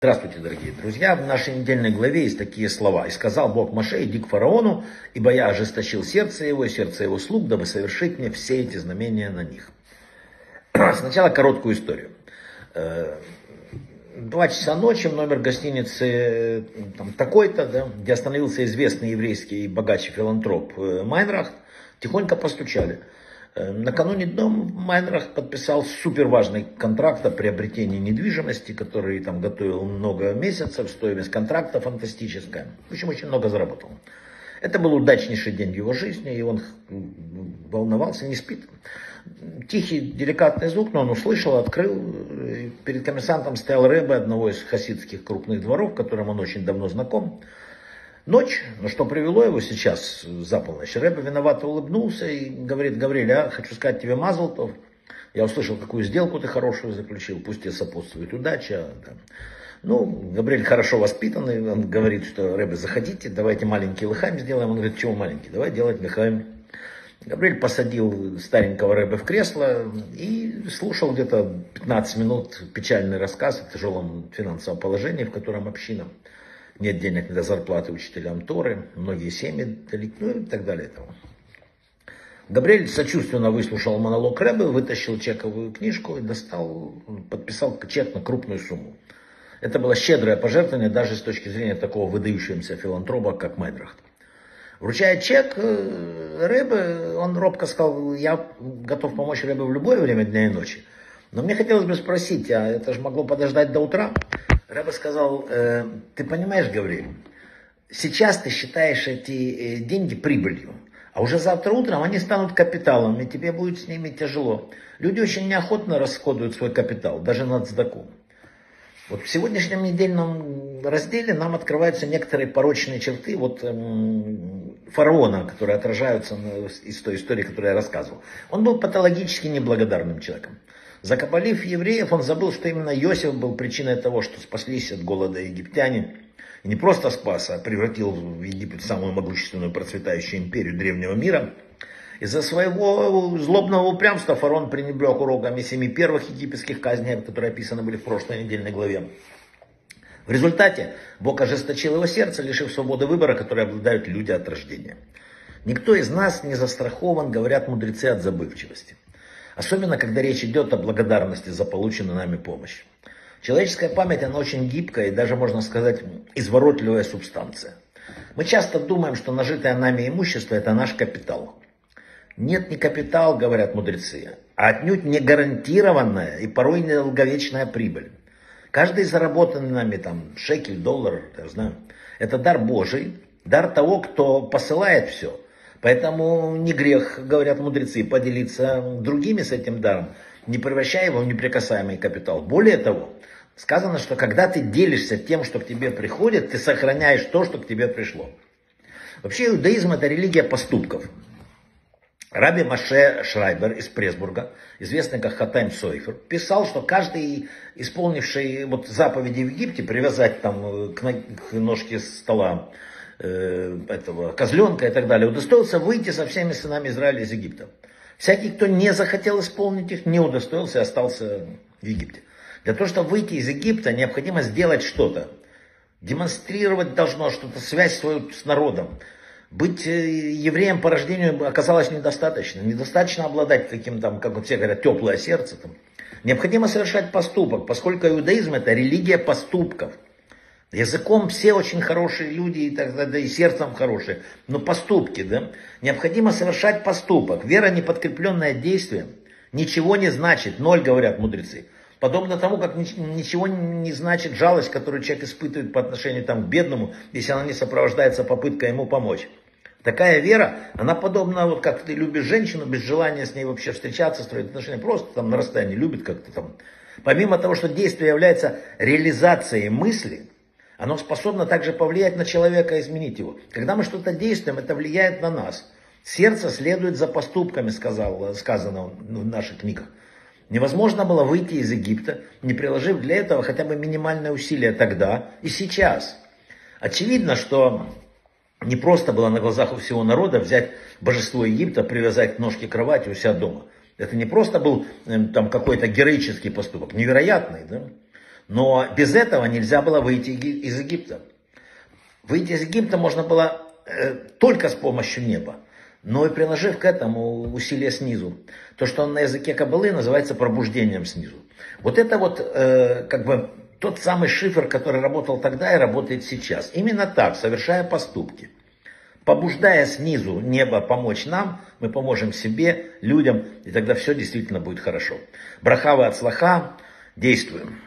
Здравствуйте, дорогие друзья. В нашей недельной главе есть такие слова. «И сказал Бог Маше, иди к фараону, ибо я ожесточил сердце его и сердце его слуг, дабы совершить мне все эти знамения на них». Сначала короткую историю. Э, два часа ночи в номер гостиницы там, такой-то, да, где остановился известный еврейский богач филантроп э, Майнрахт, тихонько постучали. Э, накануне днем Майнрах подписал супер важный контракт о приобретении недвижимости, который там готовил много месяцев, стоимость контракта фантастическая. В общем, очень много заработал. Это был удачнейший день в его жизни, и он волновался, не спит. Тихий, деликатный звук, но он услышал, открыл. Перед комиссантом стоял Рэбе одного из хасидских крупных дворов, которым он очень давно знаком. Ночь, но что привело его сейчас за полночь? Рэбе виновато улыбнулся и говорит, Гавриль, я хочу сказать тебе мазлтов. Я услышал, какую сделку ты хорошую заключил, пусть тебе сопутствует удача. Да. Ну, Габриэль хорошо воспитанный, он говорит, что Рэбе, заходите, давайте маленький лыхами сделаем. Он говорит, чего маленький, давай делать лыхами. Габриэль посадил старенького Рэбе в кресло и слушал где-то 15 минут печальный рассказ о тяжелом финансовом положении, в котором община нет денег для зарплаты учителям Торы, многие семьи ну и так далее. Того. Габриэль сочувственно выслушал монолог Рэбе, вытащил чековую книжку и достал, подписал чек на крупную сумму. Это было щедрое пожертвование даже с точки зрения такого выдающегося филантропа, как Майдрахт. Вручая чек, э, Рэбе, он робко сказал, я готов помочь Рэбе в любое время дня и ночи. Но мне хотелось бы спросить, а это же могло подождать до утра? Рэба сказал, э, ты понимаешь, Гавриил, сейчас ты считаешь эти э, деньги прибылью, а уже завтра утром они станут капиталом, и тебе будет с ними тяжело. Люди очень неохотно расходуют свой капитал, даже на цдаку. Вот в сегодняшнем недельном разделе нам открываются некоторые порочные черты вот, эм, фараона, которые отражаются из той истории, которую я рассказывал. Он был патологически неблагодарным человеком. Закабалив евреев, он забыл, что именно Иосиф был причиной того, что спаслись от голода египтяне. И не просто спас, а превратил в Египет самую могущественную процветающую империю древнего мира. Из-за своего злобного упрямства фараон пренебрег уроками семи первых египетских казней, которые описаны были в прошлой недельной главе. В результате Бог ожесточил его сердце, лишив свободы выбора, которой обладают люди от рождения. Никто из нас не застрахован, говорят мудрецы, от забывчивости. Особенно, когда речь идет о благодарности за полученную нами помощь. Человеческая память, она очень гибкая и даже, можно сказать, изворотливая субстанция. Мы часто думаем, что нажитое нами имущество – это наш капитал. Нет, не капитал, говорят мудрецы, а отнюдь не гарантированная и порой недолговечная прибыль. Каждый заработанный нами там шекель, доллар, я знаю, это дар Божий, дар того, кто посылает все – Поэтому не грех, говорят мудрецы, поделиться другими с этим даром, не превращая его в неприкасаемый капитал. Более того, сказано, что когда ты делишься тем, что к тебе приходит, ты сохраняешь то, что к тебе пришло. Вообще иудаизм это религия поступков. Раби Маше Шрайбер из Пресбурга, известный как Хатайм Сойфер, писал, что каждый, исполнивший вот заповеди в Египте, привязать там к ножке стола э, этого козленка и так далее, удостоился выйти со всеми сынами Израиля из Египта. Всякий, кто не захотел исполнить их, не удостоился и остался в Египте. Для того, чтобы выйти из Египта, необходимо сделать что-то. Демонстрировать должно что-то, связь свою с народом. Быть э, евреем по рождению оказалось недостаточно. Недостаточно обладать таким, там, как все говорят, теплое сердце. Необходимо совершать поступок, поскольку иудаизм это религия поступков – Языком все очень хорошие люди, и, так, да, и сердцем хорошие. Но поступки, да? Необходимо совершать поступок. Вера, не подкрепленная действием, ничего не значит. Ноль, говорят мудрецы. Подобно тому, как ничего не значит жалость, которую человек испытывает по отношению там, к бедному, если она не сопровождается попыткой ему помочь. Такая вера, она подобна, вот как ты любишь женщину, без желания с ней вообще встречаться, строить отношения, просто там на расстоянии любит как-то там. Помимо того, что действие является реализацией мысли, оно способно также повлиять на человека, изменить его. Когда мы что-то действуем, это влияет на нас. Сердце следует за поступками, сказал, сказано в наших книгах. Невозможно было выйти из Египта, не приложив для этого хотя бы минимальное усилие тогда и сейчас. Очевидно, что не просто было на глазах у всего народа взять божество Египта, привязать к ножке кровати у себя дома. Это не просто был эм, там какой-то героический поступок, невероятный, да? Но без этого нельзя было выйти из Египта. Выйти из Египта можно было э, только с помощью неба, но и приложив к этому усилия снизу. То, что на языке Кабалы называется пробуждением снизу. Вот это вот э, как бы тот самый шифр, который работал тогда и работает сейчас. Именно так, совершая поступки. Побуждая снизу небо помочь нам, мы поможем себе, людям, и тогда все действительно будет хорошо. Брахава от слаха, действуем.